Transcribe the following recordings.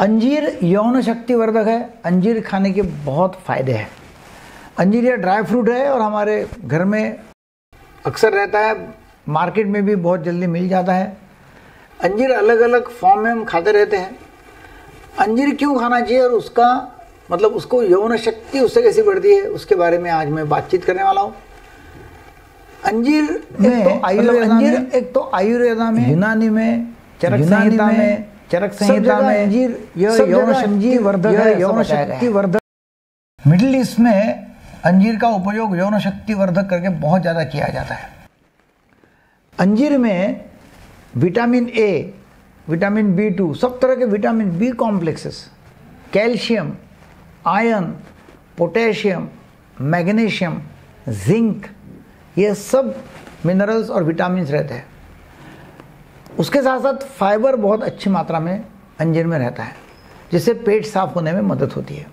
अंजीर यौन शक्तिवर्धक है। अंजीर खाने के बहुत फ़ायदे हैं। अंजीर यह ड्राई फ्रूट है और हमारे घर में अक्सर रहता है। मार्केट में भी बहुत जल्दी मिल जाता है। अंजीर अलग अलग फॉर्म में हम खाते रहते हैं। अंजीर क्यों खाना चाहिए और उसका मतलब उसको यौन शक्ति उससे कैसी बढ़ती है उसके बारे में आज मैं बातचीत करने वाला हूँ। अंजीर एक तो आयुर्वेदा अंजीर एक तो आयुर्वेदा में यूनानी में चरक संहिता में चरक संहिता में अंजीर यह यौन शक्ति वर्धक है यौन शक्ति वर्धक मिडिल ईस्ट में अंजीर का उपयोग यौन शक्ति वर्धक करके बहुत ज़्यादा किया जाता है। अंजीर में vitamin A vitamin B two सब तरह के vitamin B complexes calcium iron potassium magnesium zinc ये सब मिनरल्स और विटामिन रहते हैं। उसके साथ साथ फाइबर बहुत अच्छी मात्रा में अंजीर में रहता है, जिससे पेट साफ़ होने में मदद होती है।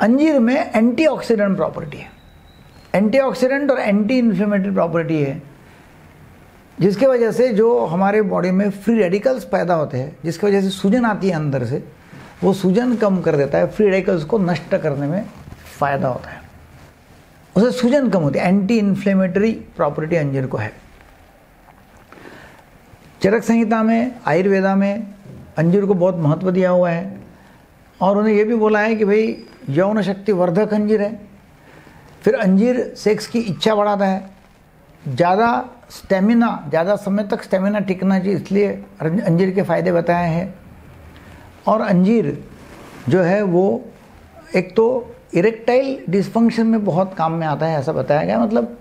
अंजीर में एंटीऑक्सीडेंट प्रॉपर्टी है। एंटीऑक्सीडेंट और एंटी इन्फ्लेमेटरी प्रॉपर्टी है, जिसके वजह से जो हमारे बॉडी में फ्री रेडिकल्स पैदा होते हैं, जिसकी वजह से सूजन आती है अंदर से, वो सूजन कम कर देता है, फ्री रेडिकल्स को नष्ट करने में फ़ायदा होता है। उसे सूजन कम होती है एंटी इन्फ्लेमेटरी प्रॉपर्टी अंजीर को है। चरक संहिता में, आयुर्वेदा में अंजीर को बहुत महत्व दिया हुआ है। और उन्हें यह भी बोला है कि भाई, यौन शक्ति वर्धक अंजीर है। फिर अंजीर सेक्स की इच्छा बढ़ाता है। ज़्यादा स्टेमिना, ज़्यादा समय तक स्टेमिना टिकना चाहिए इसलिए अंजीर के फ़ायदे बताए हैं। और अंजीर जो है, वो एक तो इरेक्टाइल डिस्फंक्शन में बहुत काम में आता है, ऐसा बताया गया। मतलब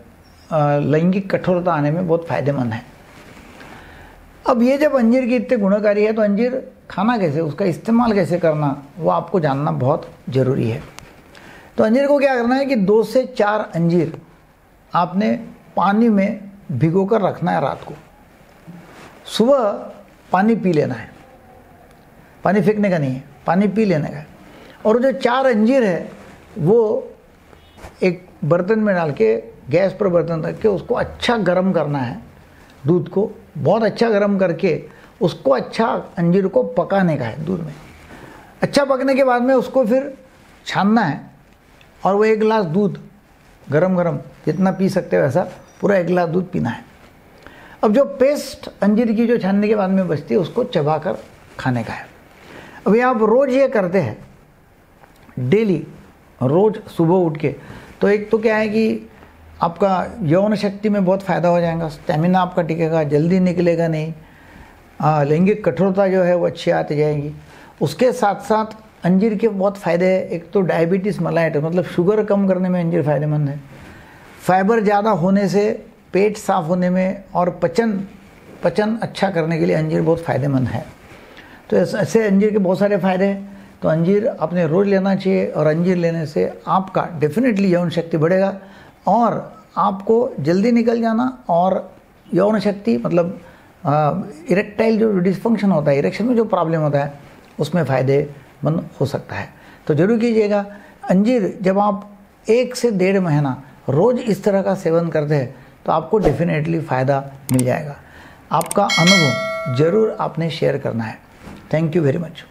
लैंगिक कठोरता आने में बहुत फ़ायदेमंद है। अब ये जब अंजीर की इतने गुणकारी है तो अंजीर खाना कैसे, उसका इस्तेमाल कैसे करना, वो आपको जानना बहुत ज़रूरी है। तो अंजीर को क्या करना है कि दो से चार अंजीर आपने पानी में भिगो कर रखना है रात को। सुबह पानी पी लेना है। पानी फेंकने का नहीं है, पानी पी लेने का और जो चार अंजीर है, वो एक बर्तन में डाल के, गैस पर बर्तन रख के उसको अच्छा गर्म करना है। दूध को बहुत अच्छा गर्म करके उसको अच्छा अंजीर को पकाने का है दूध में। अच्छा पकने के बाद में उसको फिर छानना है और वो एक गिलास दूध गरम गरम जितना पी सकते हो वैसा पूरा एक गिलास दूध पीना है। अब जो पेस्ट अंजीर की जो छानने के बाद में बचती है उसको चबा कर खाने का है। अभी आप रोज़ ये करते हैं डेली रोज़ सुबह उठ के तो एक तो क्या है कि आपका यौन शक्ति में बहुत फ़ायदा हो जाएगा स्टेमिना आपका टिकेगा, जल्दी निकलेगा नहीं। लैंगिक कठोरता जो है वो अच्छी आती जाएगी। उसके साथ साथ अंजीर के बहुत फ़ायदे हैं। एक तो डायबिटीज़ मलाइट मतलब शुगर कम करने में अंजीर फ़ायदेमंद है। फाइबर ज़्यादा होने से पेट साफ़ होने में और पचन पचन अच्छा करने के लिए अंजीर बहुत फ़ायदेमंद है। तो ऐसे अंजीर के बहुत सारे फ़ायदे हैं। तो अंजीर आपने रोज़ लेना चाहिए और अंजीर लेने से आपका डेफिनेटली यौन शक्ति बढ़ेगा। और आपको जल्दी निकल जाना और यौन शक्ति मतलब इरेक्टाइल जो डिस्फंक्शन होता है इरेक्शन में जो प्रॉब्लम होता है, उसमें फ़ायदेमंद हो सकता है। तो ज़रूर कीजिएगा। अंजीर, जब आप एक से डेढ़ महीना रोज़ इस तरह का सेवन करते हैं तो आपको डेफिनेटली फ़ायदा मिल जाएगा। आपका अनुभव ज़रूर आपने शेयर करना है। Thank you very much